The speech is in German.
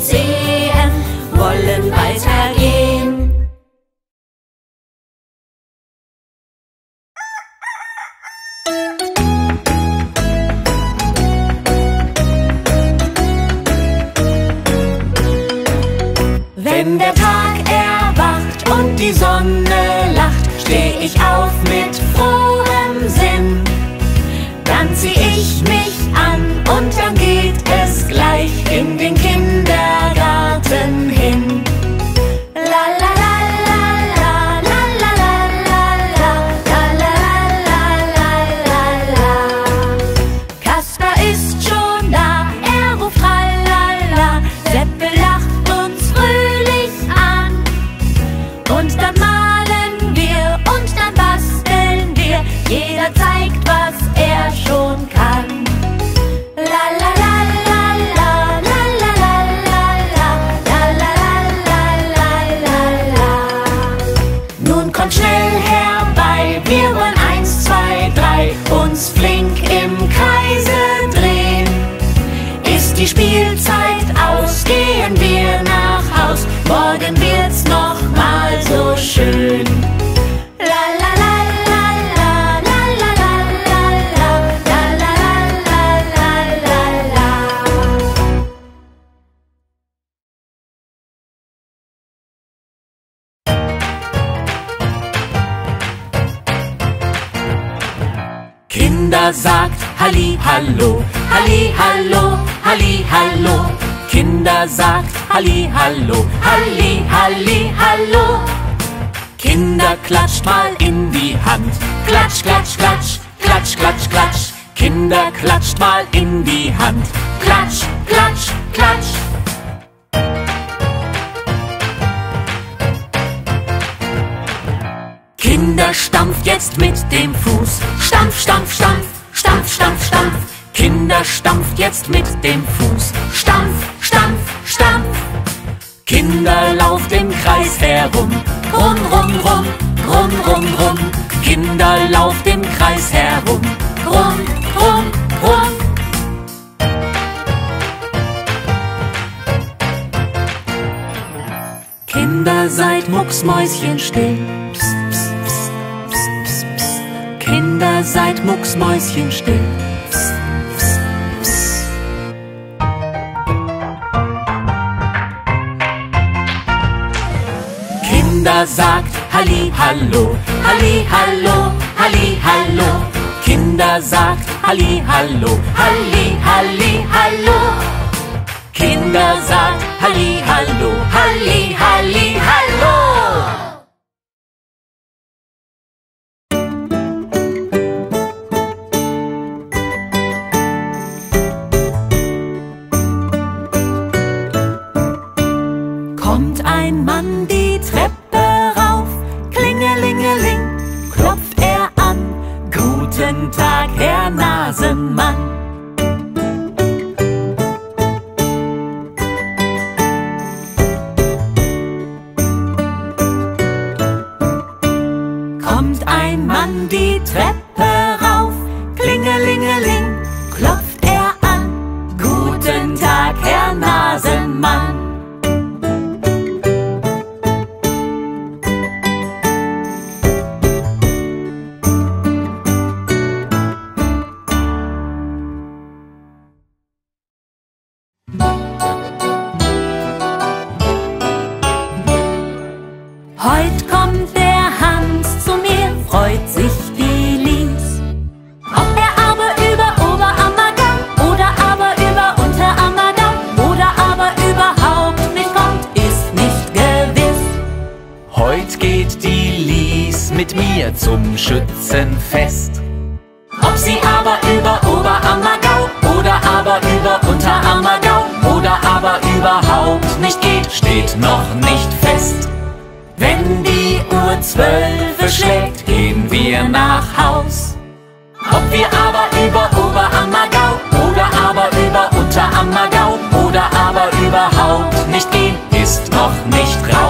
sehen, wollen weitergehen. Wenn der Tag erwacht und die Sonne lacht, steh ich auf mit Freude Поспевай. Kinder sagt Halli Hallo, Halli Hallo, Halli Hallo. Kinder sagt Halli Hallo, Halli Halli Hallo. Kinder klatscht mal in die Hand, klatsch klatsch klatsch, klatsch klatsch klatsch. Kinder klatscht mal in die Hand, klatsch klatsch klatsch. Kinder stampft jetzt mit dem Fuß. Stampf, stampf, stampf, stampf, stampf, stampf. Kinder stampft jetzt mit dem Fuß. Stampf, stampf, stampf. Kinder lauft im Kreis herum. Rum, rum, rum, rum, rum, rum. Kinder lauft im Kreis herum. Rum, rum, rum. Kinder seid mucksmäuschen still. Kinder seid mucksmäuschen still. Kinder sagt Halli Hallo, Halli Hallo, Halli Hallo. Kinder sagt Halli Hallo, Halli Halli Hallo. Kinder sagt Halli Hallo, Halli Halli Hallo. Klingelingeling, klopft er an. Guten Tag, Herr Nasenmann. Mit mir zum Schützenfest. Ob sie aber über Oberammergau oder aber über Unterammergau oder aber überhaupt nicht geht, Steht noch nicht fest. Wenn die Uhr zwölfe schlägt, Gehen wir nach Haus. Ob wir aber über Oberammergau oder aber über Unterammergau oder aber überhaupt nicht gehen, ist noch nicht raus.